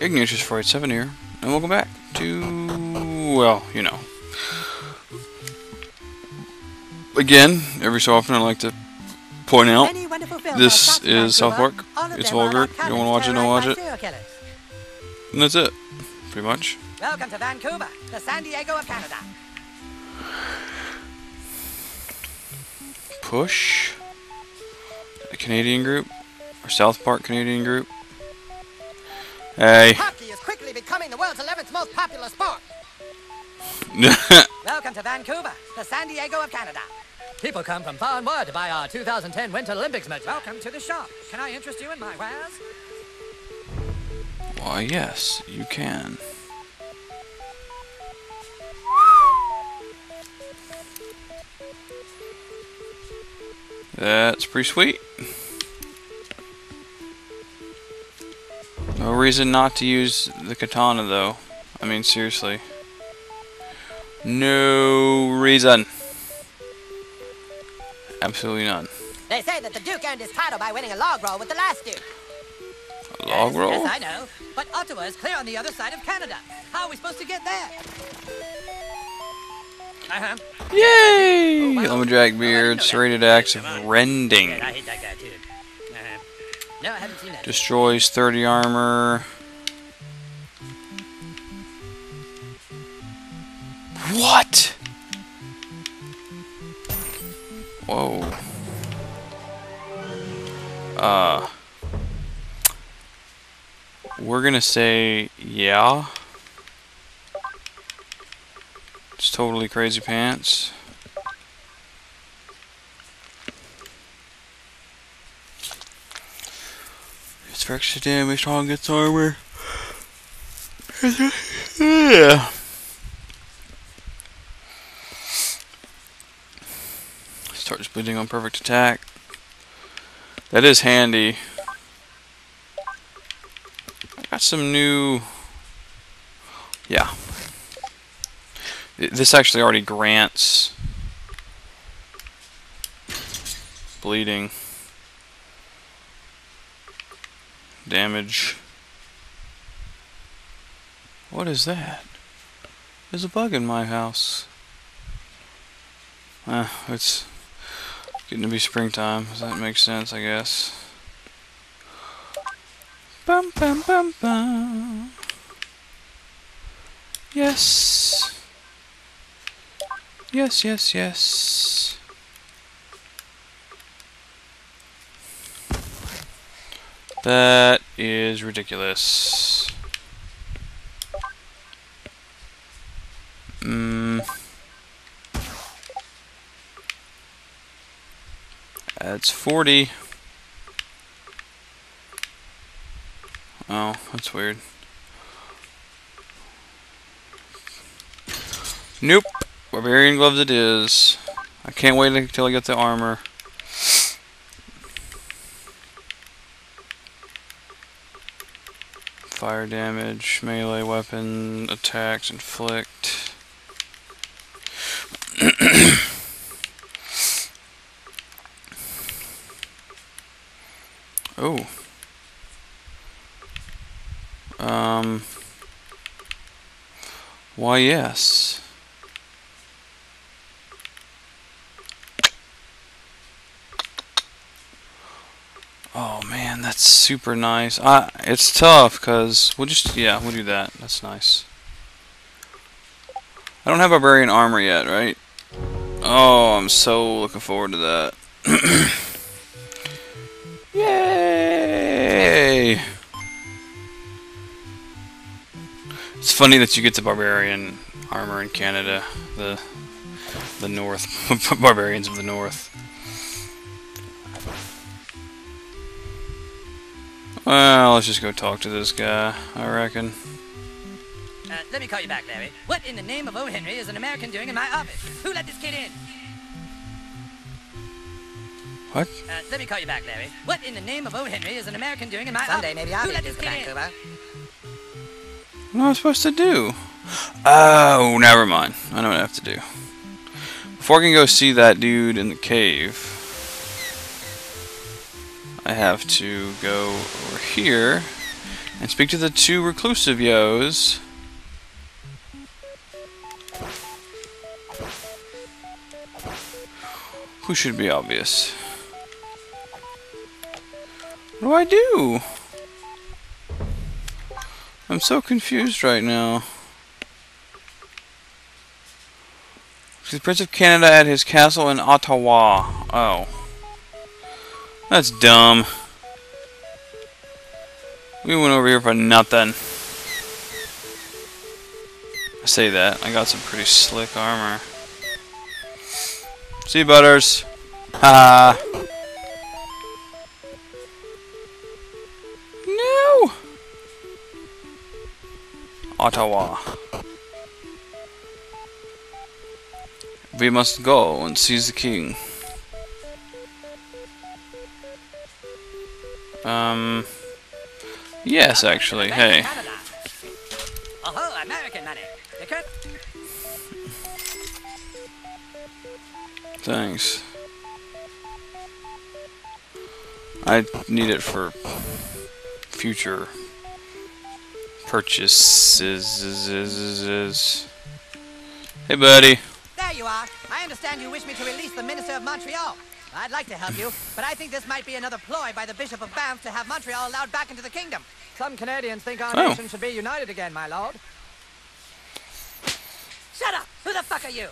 Ignatius 487 here, and welcome back to, well, you know. Again, every so often I like to point out, this is South Park. It's vulgar. You don't want to watch it, don't watch it. And that's it, pretty much. Welcome to Vancouver, the San Diego of Canada. Push, a Canadian group, or South Park Canadian group. Hey. Hockey is quickly becoming the world's 11th most popular sport. Welcome to Vancouver, the San Diego of Canada. People come from far and wide to buy our 2010 Winter Olympics merch. Welcome to the shop. Can I interest you in my wares? Why, yes, you can. That's pretty sweet. No reason not to use the katana, though. I mean, seriously. No reason. Absolutely none. They say that the Duke earned his title by winning a log roll with the last Duke. A log yes, roll? Yes, I know. But Ottawa is clear on the other side of Canada. How are we supposed to get there? Uh-huh. Yay! Oh, wow. Lumberjack Oh, beard, didn't serrated axe of rending. I hate that guy too. No, I haven't seen that. Destroys 30 armor. What? Whoa. Uh. We're gonna say, yeah. It's totally crazy pants. For extra damage, on its armor. yeah. Starts bleeding on perfect attack. That is handy. I got some new. Yeah. This actually already grants bleeding damage. What is that? There's a bug in my house. Uh, it's getting to be springtime. Does that make sense, I guess? Bum bum bum bum. Yes. Yes, yes, yes. That is ridiculous. Mm. That's 40. Oh, that's weird. Nope. Barbarian gloves it is. I can't wait until I get the armor. Fire damage, melee weapon, attacks, inflict. oh. Um. Why, yes. Oh man, that's super nice. I, it's tough because we'll just yeah we'll do that. That's nice. I don't have barbarian armor yet, right? Oh, I'm so looking forward to that. Yay! It's funny that you get the barbarian armor in Canada, the the North barbarians of the North. Well, let's just go talk to this guy, I reckon. Uh, let me call you back, Larry. What in the name of O. Henry is an American doing in my office? Who let this kid in? What? Uh, let me call you back, Larry. What in the name of O. Henry is an American doing in my office? Someday maybe I'll Who be let Duke this kid in? What am I supposed to do? Oh, never mind. I know what I have to do. Before I can go see that dude in the cave, I have to go over here And speak to the two reclusive yos. Who should be obvious? What do I do? I'm so confused right now. The Prince of Canada at his castle in Ottawa. Oh. That's dumb. We went over here for nothing. I say that. I got some pretty slick armor. See, Butters. Ha. no. Ottawa. We must go and seize the king. Um. Yes, actually. Hey. American money. Thanks. I need it for future purchases. Hey, buddy. There you are. I understand you wish me to release the Minister of Montreal. I'd like to help you, but I think this might be another ploy by the Bishop of Banff to have Montreal allowed back into the kingdom. Some Canadians think our oh. nation should be united again, my lord. Shut up! Who the fuck are you?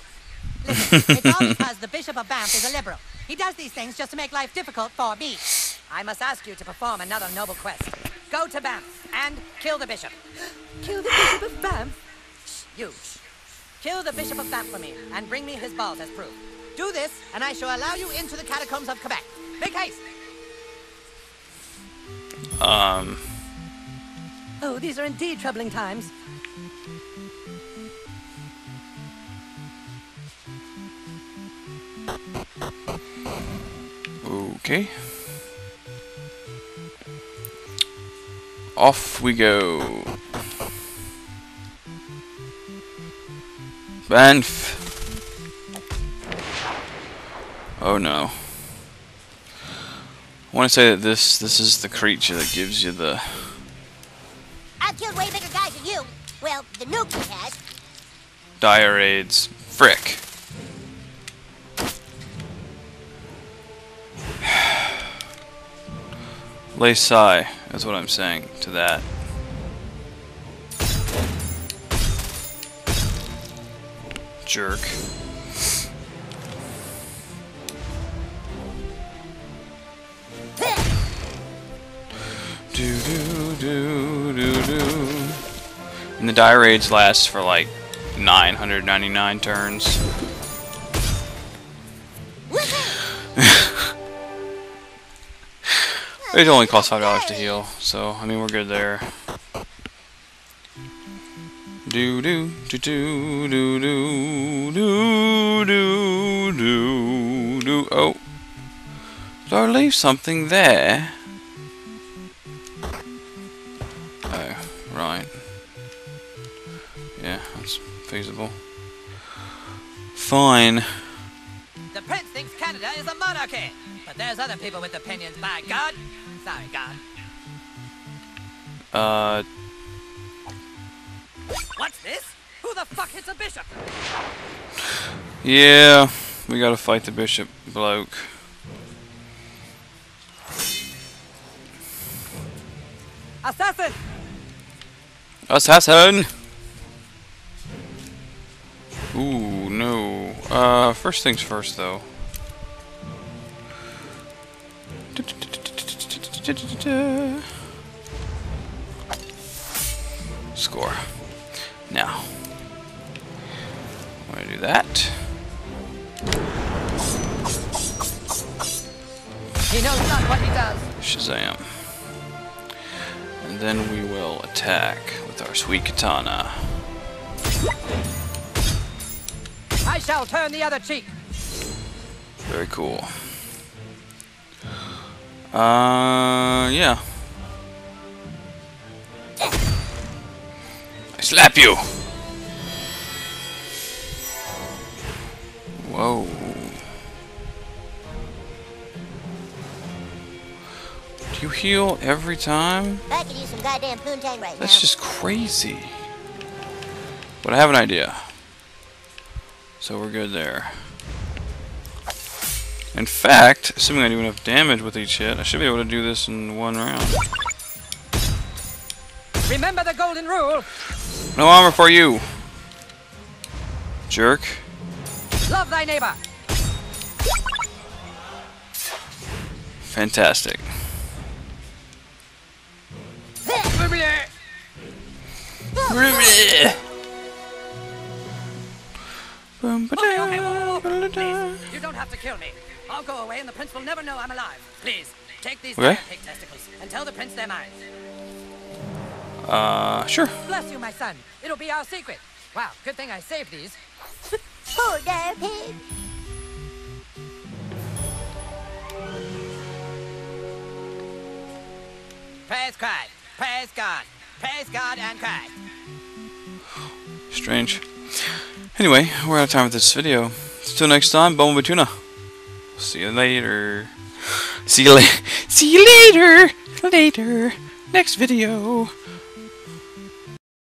Listen, it's all because the Bishop of Banff is a liberal. He does these things just to make life difficult for me. I must ask you to perform another noble quest. Go to Banff and kill the bishop. kill the Bishop of Banff? Shh, you. Kill the Bishop of Banff for me and bring me his balls as proof. Do this, and I shall allow you into the catacombs of Quebec. Make haste! Um. Oh, these are indeed troubling times. Okay. Off we go. Banff. Oh no. I want to say that this this is the creature that gives you the. I've killed way bigger guys than you. Well, the nuke has. Dire aids. Frick. Lay sigh, is what I'm saying to that. jerk. Do do do do do. And the dire raids last for like 999 turns. it only costs five dollars to heal, so I mean we're good there. Do do do do do do do do do do. Oh, did I leave something there? Right. Yeah, that's feasible. Fine. The prince thinks Canada is a monarchy, but there's other people with opinions. By God, sorry, God. Uh. What's this? Who the fuck hits a bishop? Yeah, we gotta fight the bishop bloke. Assassin! Assassin! Ooh, no. Uh, first things first, though. Score. Now, I'm to do that. He knows not what he does. Shazam. And then we will attack with our sweet katana. I shall turn the other cheek. Very cool. Uh, yeah. I slap you! Whoa. You heal every time? I could use some goddamn poontang right That's now. just crazy. But I have an idea. So we're good there. In fact, assuming I do enough damage with each hit, I should be able to do this in one round. Remember the golden rule. No armor for you! Jerk. Love thy neighbor. Fantastic. You don't have to kill me. I'll go away and the prince will never know I'm alive. Please, take these Okay. giant pig testicles and tell the prince they're mine. Uh, sure. Bless you, my son. It'll be our secret. Wow, good thing I saved these. Poor damn pig. Praise Christ. Praise God. Praise God and Christ. Strange. Anyway, we're out of time with this video. Until next time, Bumblebee Tuna. See you later. See you later. See you later. Later. Next video.